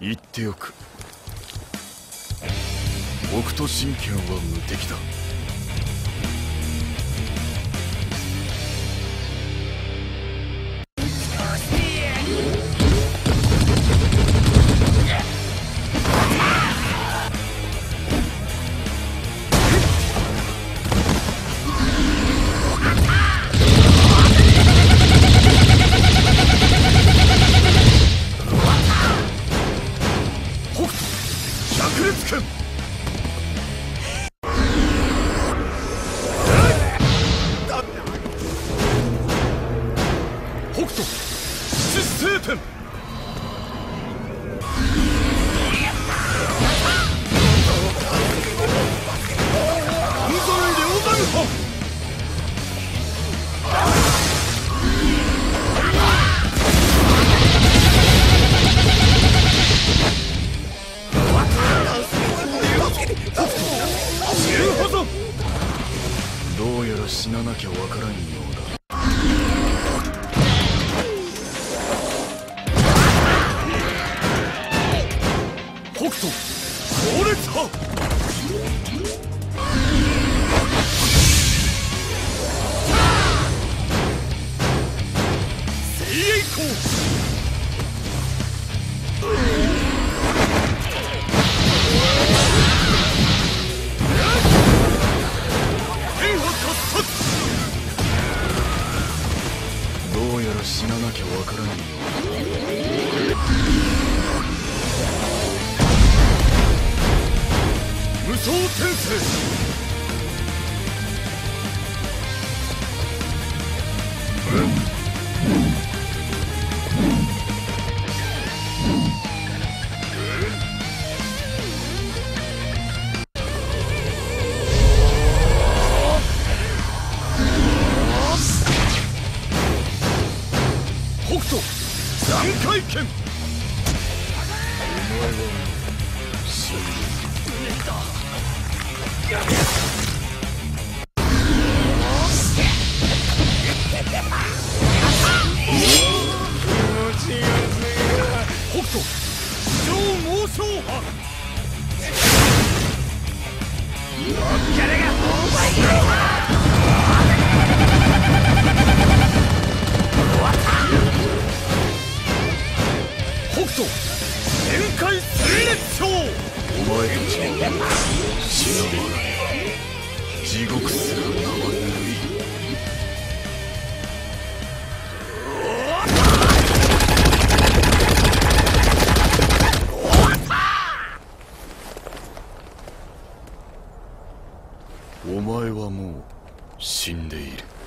言っておく。北斗神拳は無敵だ。百裂拳北斗。七星拳万死ななきゃわからんようだ。北斗猛烈派！からんよ。無双転生北三回拳お前は死んだ北斗超猛将派斗全開水烈鳥お前たちの命は死なばない地獄すら変わらないお前はもう死んでいる。